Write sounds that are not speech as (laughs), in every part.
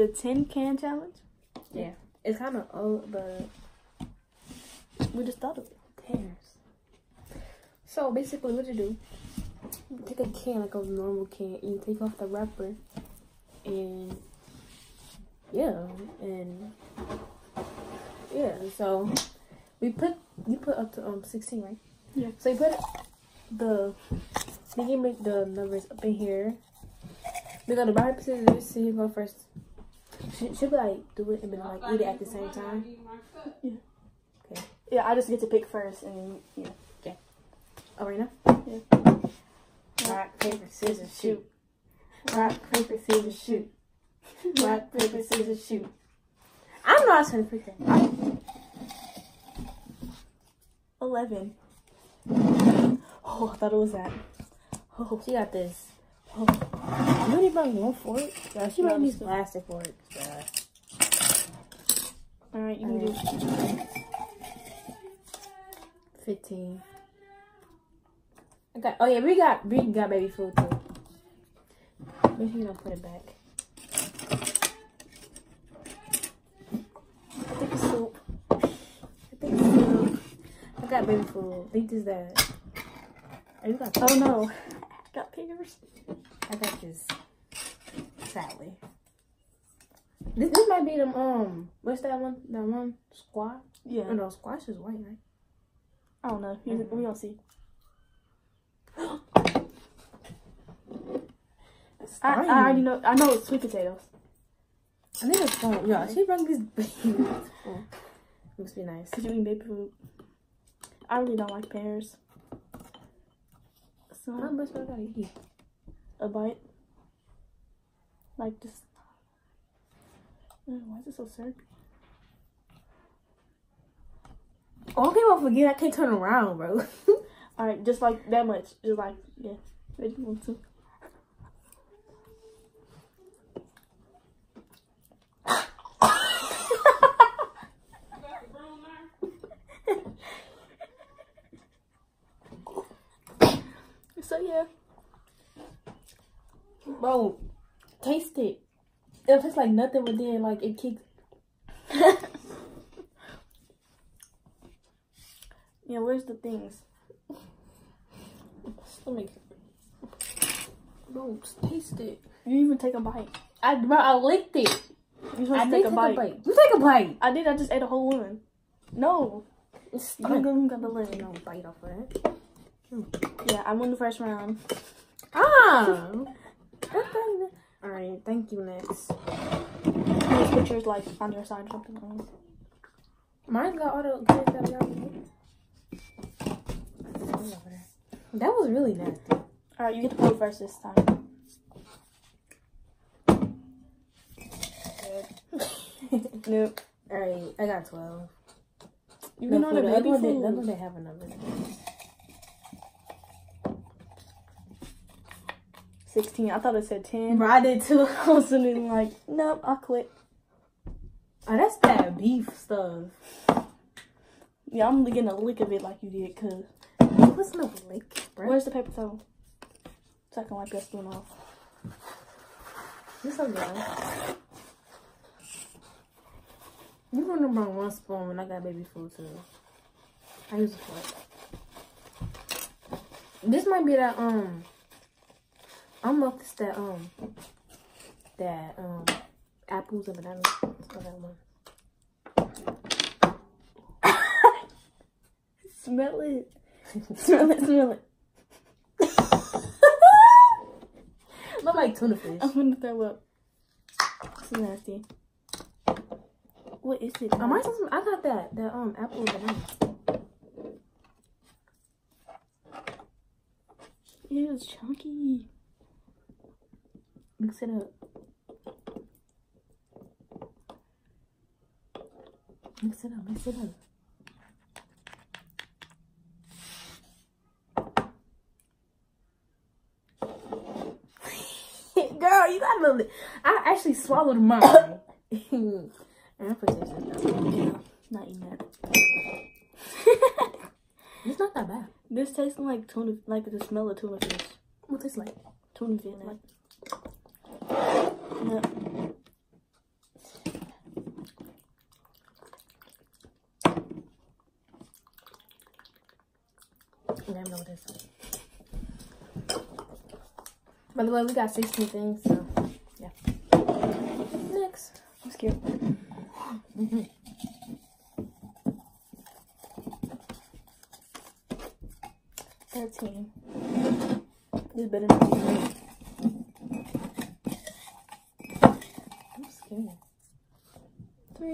the tin can challenge. Yeah. It's kind of old, but We just thought of it. tears. So basically, what you do? You take a can like a normal can, and you take off the wrapper, and yeah, and yeah. So we put you put up to um sixteen, right? Yeah. So you put the you can make the numbers up in here. We got the rock scissors. So you go first. Should, should like do it and then like eat it at the same time? Yeah, Okay. Yeah, I just get to pick first, and yeah. Oh, right now. Yeah. Rock paper scissors shoot. Rock paper scissors shoot. Rock paper scissors shoot. (laughs) I'm not trying to pick that. Eleven. Oh, I thought it was that. Oh, She got this. oh. You only brought one fork? Yeah, she brought No, these this is- plastic forks. Yeah. All right, you can do. Fifteen. I got. Oh yeah, we got we got baby food too. Make sure you don't put it back. I think it's soup. I think so. I got baby food. I think this that. Oh, you got. Oh no, got pears. I got this. Sadly. This, this might be them um what's that one? That one squash? Yeah, Oh no, squash is white, right? I don't know. You- We gonna see. I, I already know. I know it's sweet potatoes. I think it's fun. Yeah, she brought this baby. (laughs) must be nice. Cause you eat baby food. I really don't like pears. So How much do I gotta eat? a bite, like this. Why is it so syrupy? Oh, people forget I can't turn around, bro. (laughs) All right, just like that much. Just like yeah. Ready? One, two. so yeah. bro, taste it. It tastes like nothing, but then like it kicks. (laughs) Yeah, where's the things? Stomach. Bro, just taste it. You even take a bite. I bro, I licked it. You supposed I to did take a bite. You take a bite. I did. I just ate a whole one. No, It's you don't stomach. go got the lid. No bite off of it. Yeah, I won the first round. Ah. (laughs) All right, thank you. Next, These pictures like on your side or something. mine got all the good that we already did. That was really nasty. All right, you get to play first this time. Nope. (laughs) All right, I got twelve. You can No, on the the other baby one, they, the other one they have a number. Sixteen. I thought it said ten. Bro, I did too. (laughs) I was sitting like, nope. I quit. Oh, that's that beef stuff. Yeah, I'm getting a lick of it like you did. Cause What's no lick, bro? where's the paper towel? So I can wipe your spoon off. This so good. You want to bring one spoon when I got baby food too. I use a fork. This might be that um. I know if it's that um. That um. Apples and bananas. Or that one. (laughs) Smell it. smell it. Smell it. (laughs) Look like tuna fish. I'm gonna throw up. Is nasty. What is it? Oh, my some, I got that that um apple and banana. Ew, it's chunky. Mix it up. Mix it up. Mix it up. (laughs) Girl, you got a little. I actually swallowed mine. and I put this in. Not eating that. (laughs) It's not that bad. This tastes like tuna, like the smell of tuna fish. What tastes like? Tuna fish, like. Is. By the way, we got 16 things, so yeah. Next. I'm scared. Thirteen. This better not be me. I'm scared.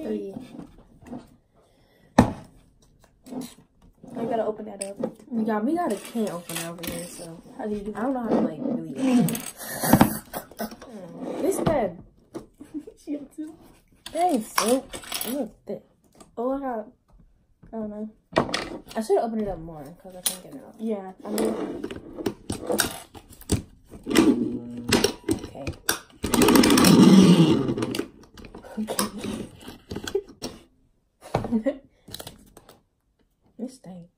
Three. I gotta open that up. Yeah, we got a can opener over here, so How do you do I don't know how to like really. open (laughs) this bad. (laughs) She got two. That ain't soap. It looks thick. Oh, I got. I don't know. I should open it up more because I can't get it out. Yeah, I mean, Okay. Okay. this thing.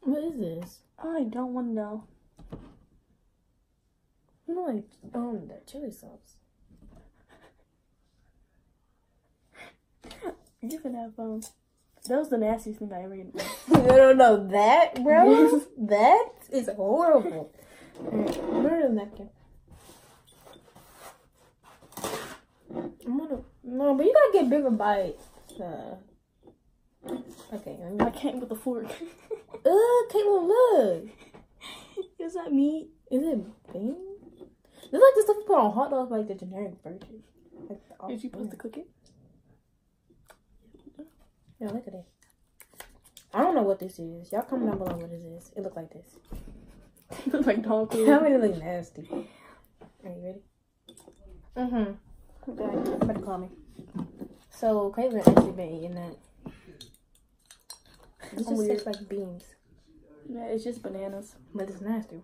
What is this? I don't want to know. No, like um, the chili sauce. (laughs) You can have um. That was the nastiest thing I ever ate. I (laughs) don't know that, bro. (laughs) that is horrible. Alright, where is the napkin? I'm gonna no, but you gotta get bigger bites. Uh, okay. I can't with the fork. Ugh, Caitlyn, look. Is that meat? Is it bean? It's like the stuff you put on hot dogs, like the generic version. Like the Did you supposed to cook it? Yeah, look at it. I don't know what this is. Y'all comment down below what this is. It look like this. (laughs) It looks like dog (laughs) food. How many look nasty? Are you ready? Mm-hmm. Okay. Better call me. So Caitlyn actually been eating that. This just tastes like beans, Yeah, it's just bananas. but it's nasty.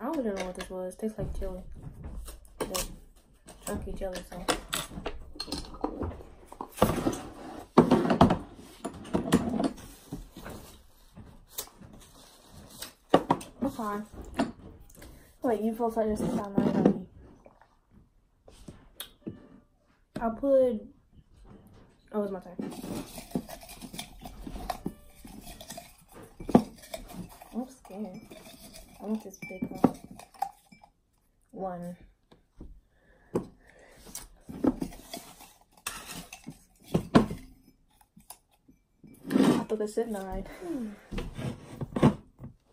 I don't even know what this was. tastes like jelly. Chunky jelly sauce. I'm fine. Wait, you both like this right on me. I'll put. Oh, it's my turn. I want this big one. One. I thought they said nine.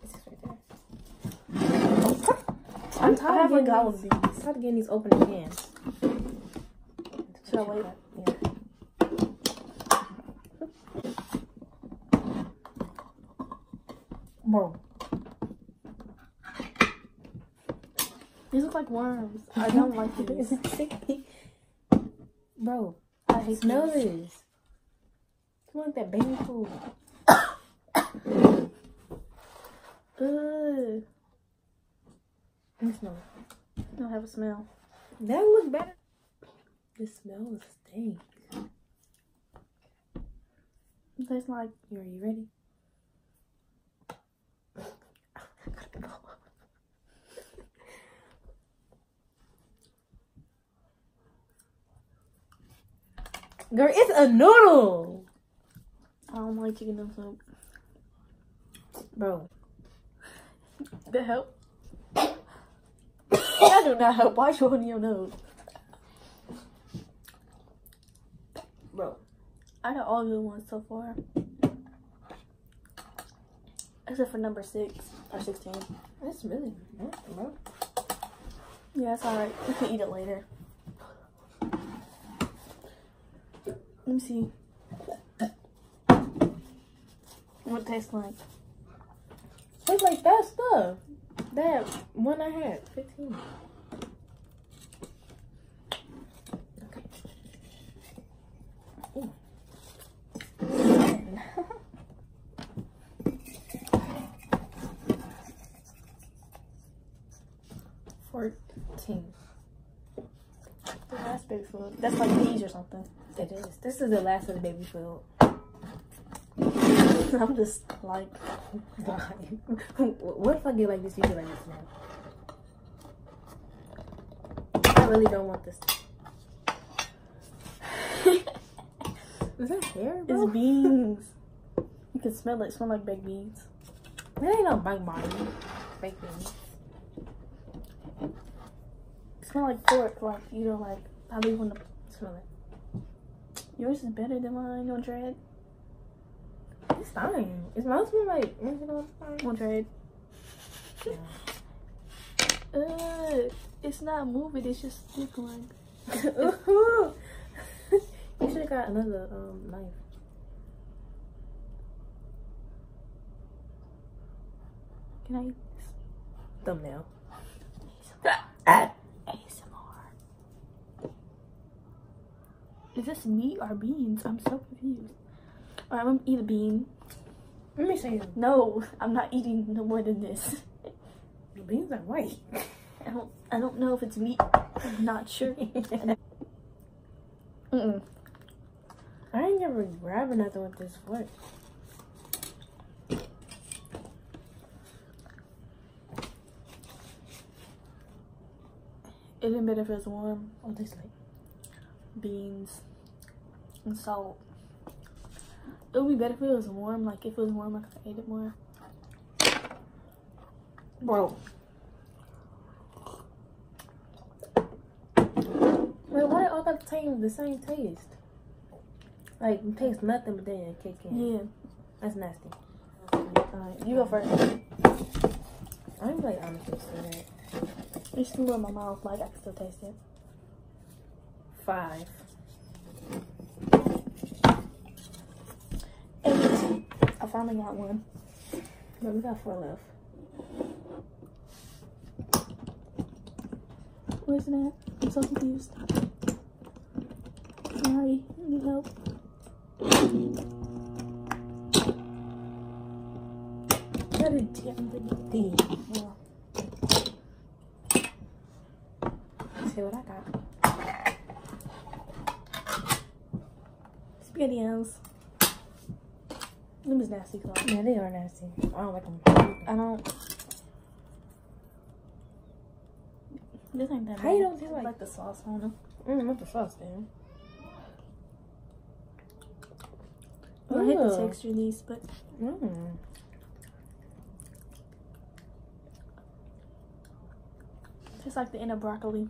This is right there. I'm tired of getting all these. I'm tired of getting these open again. Should I wait? Yeah. Bro. These look like worms. I (laughs) don't like these. Bro, I hate smell these. this. Smell like that baby food. (coughs) Ugh. Let me smell it. Don't have a smell. That look better. This smell stink. It tastes like You are you ready? Girl, it's a noodle. I don't like chicken noodle soup. Bro, That help? that do not help. Why you holding your nose? bro. I got all good ones so far. Except for number six or sixteen. That's really nice, bro. Yeah, it's alright. We can eat it later. Let me see. What it tastes like. It's like that stuff. That one I had, 15. Okay. Ooh. Fourteen. The last big food. That's like peas or something. It is. This is the last of the baby food. (laughs) I'm just like, (laughs) (laughs) what if I get like this? You get like this now. I really don't want this. is that hair, bro? it's beans. You can smell it. Smell like baked beans. That ain't no bang bang. Baked beans. It smell like pork. Like you know, like do you want to Smell it. Yours is better than mine. You want to try it? It's fine. It smells more like what's it called? You want to try? Uh, it's not moving. It's just stickling. Ooh. (laughs) you should have got another um knife. Can I eat Thumbnail. this? Is this meat or beans? I'm so confused. Alright, I'm gonna eat a bean. Let me you. No, I'm not eating no more than this. The beans are white. I don't. I don't know if it's meat. I'm not sure. (laughs) Mm-mm. I ain't never grabbing nothing with this fork. It'd be better if it was warm. Oh, this like Beans and salt. It would be better if it was warm. Like if it was warm, I could ate it more. bro. Wait, why they all the same the same taste? Like it tastes nothing but then it kick in. Yeah. That's nasty. Alright, you go first. I'm like honestly that. It's still in my mouth. Like I can still taste it. Five. Eight. I finally got one. But we got four left. Where's it at? I'm so confused. Sorry, I need help. Is damn good thing. Yeah. See what I got. SpaghettiOs. Them is nasty claw. Yeah, they are nasty. I don't like them. I don't. This ain't that How you bad. don't taste like- like the sauce on them. Mm, not the sauce, man. I hate the texture of these, but Mm. it's like the inner broccoli.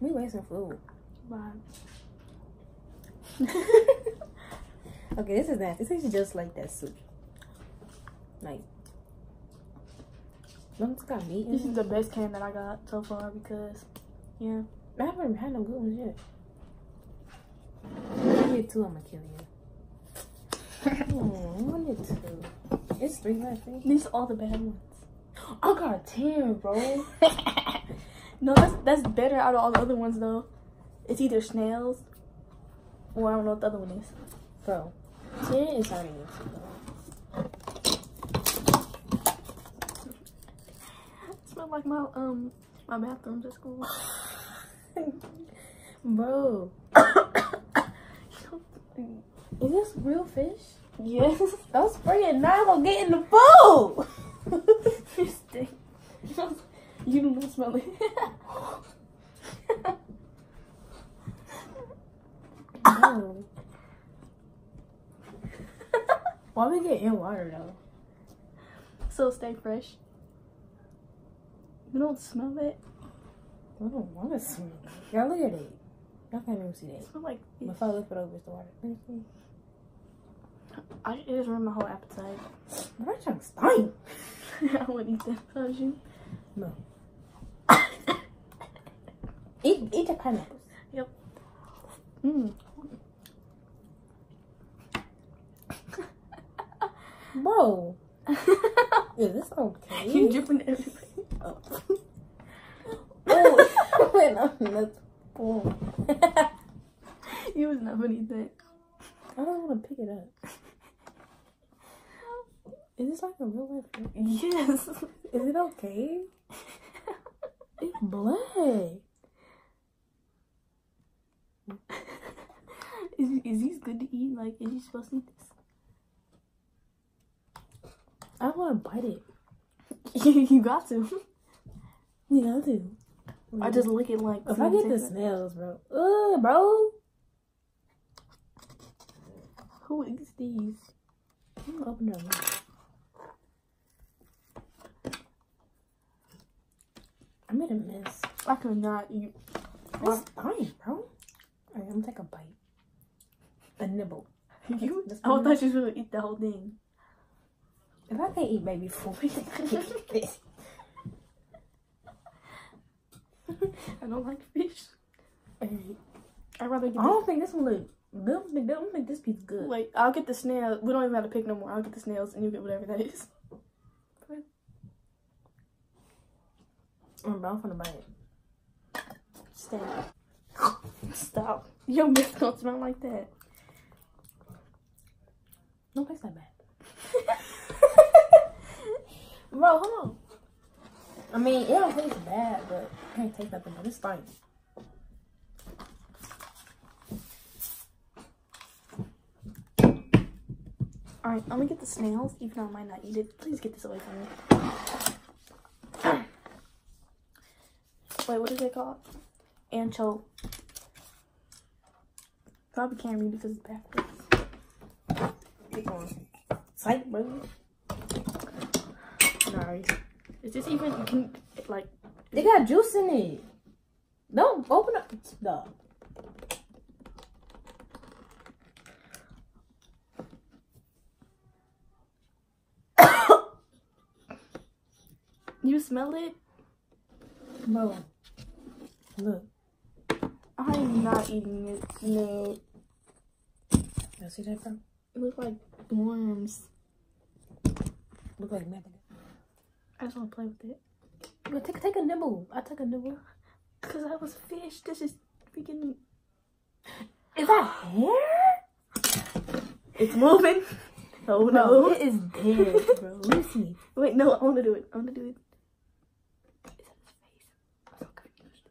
We wasting food. Vibe. (laughs) Okay, this is nasty. This tastes just like that soup. Like, it's got meat This is the best can that I got so far because, yeah. I haven't had no good ones yet. I get two, I'm gonna kill you. Mm, I wanted two. It's three left. eh? These are all the bad ones. I got ten, bro. (laughs) no, that's that's better out of all the other ones though. It's either snails or I don't know what the other one is. Bro, ten is. It smells like my um my bathrooms at school. (laughs) Bro, (coughs) is this real fish? yes. Don't spray it now. I'm gonna get in the food. (laughs) you stink. (laughs) You do not smell it. Why we get in water though? so stay fresh. You don't smell it. I don't want to smell it. Y'all look at it. Y'all can't even see that. It smells like But if I it over, it's the water. Let me see. I it just ruined my whole appetite. My tongue stink. I wouldn't eat that I you. No. (coughs) eat, eat the pineapples. Mm. Bro. (laughs) Is this okay? You dripping everything oh. (laughs) oh. (laughs) up. oh, when I'm this pool. you was not funny that. I don't want to pick it up. Is this like a real life? Yes. Is it okay? it's black. is, is these good to eat? Like, is he supposed to eat this? I don't want to bite it. (laughs) you got to. You got to. I just lick it like. If I get the snails, bro. Ugh, bro. Who eats these? I'm gonna open them. I made a mess. I could not eat. It's fine, bro. Alright, I'm gonna take a bite. A nibble. You? (laughs) I thought you was gonna eat the whole thing. If I can't eat baby food, (laughs) (laughs) I don't like fish. I'd rather I don't think this one look good. I don't think- I this piece good. wait, I'll get the snails. We don't even have to pick no more. I'll get the snails, and you get whatever that is. I'm about to bite it. Stop. Stop. Your mouth don't smell like that. Don't taste that bad. (laughs) Bro, hold on. I mean, it don't taste bad, but it can't taste nothing but it's fine. Alright, I'm gonna get the snails, even though I might not eat it. Please get this away from me. Wait, what is it called? Ancho. Probably can't read because it's backwards. Keep going. Psych, bro. Sorry. Is this even, you can, like, They got juice in it. Don't open up. Stop. you smell it? Bro. Look. I'm not eating it. No. You see that, bro? It looks like worms. Look like nothing. I just want to play with it. Bro, take, take a nibble. I took a nibble. Because I was fish. This is freaking. Is that hair? It's moving. Oh No, no. it is dead, bro. (laughs) Let see. Wait, no, I want to do it. I want to do it. It's in his face. I'm so confused.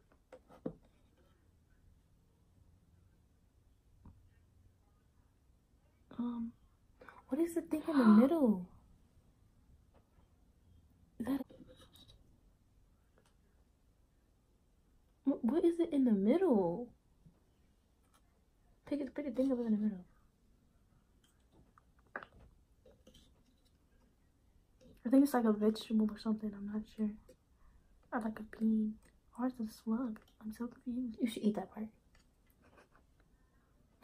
Um, What is the thing in the (gasps) middle? That what, is it in the middle? Pick it, pick a thing up in the middle. I think it's like a vegetable or something. I'm not sure. Or like a bean. Or it's a slug. I'm so confused. You should eat that part.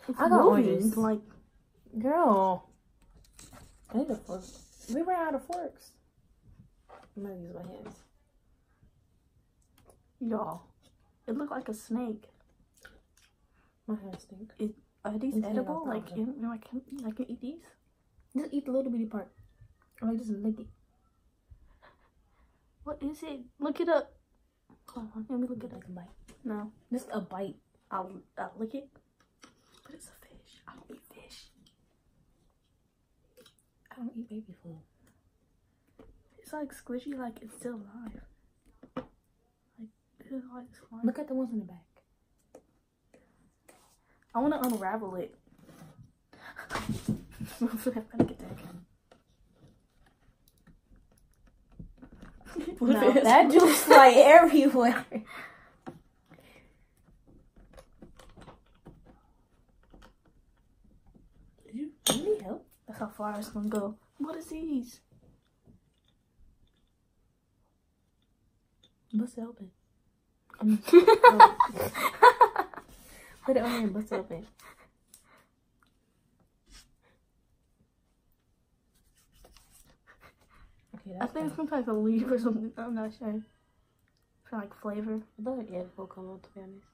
It's I got oranges. Like, Girl. I need a fork. We ran out of forks. I'm gonna use my hands. y'all. It looked like a snake. My hands stink. It, Are these It's edible? Like, can, I can, I can eat these? Just eat the little bitty part. Or like just lick it. (laughs) What is it? Look it up. Hold on, let me look it up. Like a bite. No, Just a bite. I'll, I'll lick it. But it's a fish. I don't eat fish. I don't eat baby food. It's like squishy, like it's still alive. Like, like. Look at the ones in the back. I want to unravel it. Move that panic attack. What if No, that (laughs) juice like (laughs) everywhere. Did you need help? That's how far it's gonna go. What is these? Bust it open. Um. (laughs) Put it on there and bust it open. Okay, I think it's some type of leaf or something. I'm not sure. For like flavor. I thought it come out to be honest.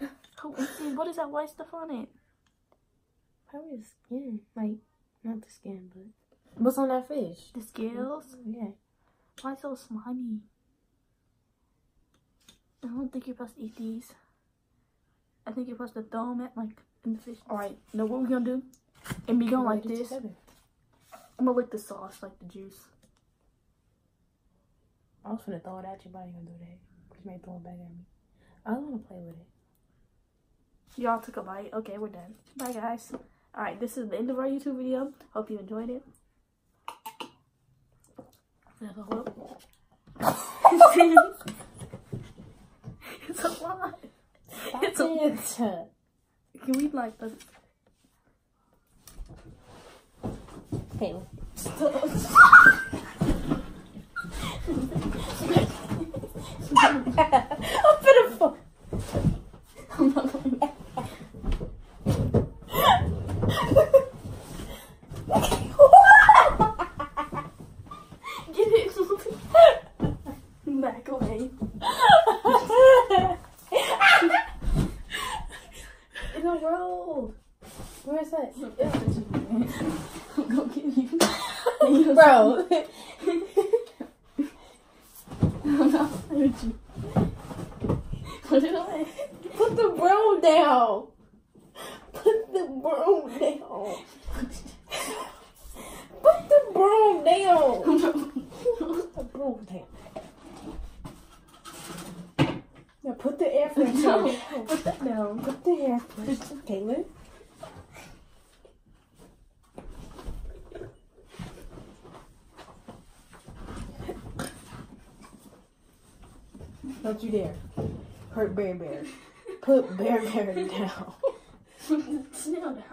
(laughs) Oh, see. What is that white stuff on it? Probably the skin. Like, not the skin, but. What's on that fish? The scales? Mm-hmm. Yeah. Why so slimy? I don't think you're supposed to eat these. I think you're supposed to throw them at like in the fish. Alright, know what we're gonna do? And be going like this. together. I'm gonna lick the sauce, like the juice. I was gonna throw it at you, but I ain't gonna do that. Cause you may throw it back at me. I don't want to play with it. Y'all took a bite. Okay, we're done. Bye, guys. All right, this is the end of our YouTube video. Hope you enjoyed it. (laughs) it's a lot. It's a It. Can we like the Hey, (laughs) I'm fall. (laughs) I'm not going back. Get it. Back away. It's a roll. Where is that? I'm gonna get you. Bro. I'm not playing with you. Put it away. Put the broom down. Put the broom down. Put the broom down. Put the broom down. Now put the air freshener No, down. put that down. Put the air. Caitlyn. Don't you dare. Hurt Bear Bear. Put Bear Bear down. Snail down.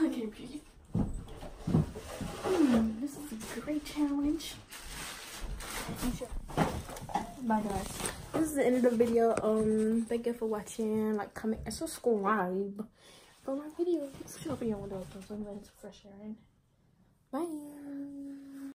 Okay, beauty. Hmm, this is a great challenge. Bye, guys. This is the end of the video. Um, thank you for watching. Like, comment, and subscribe for my videos. So I'm fresh air. Bye.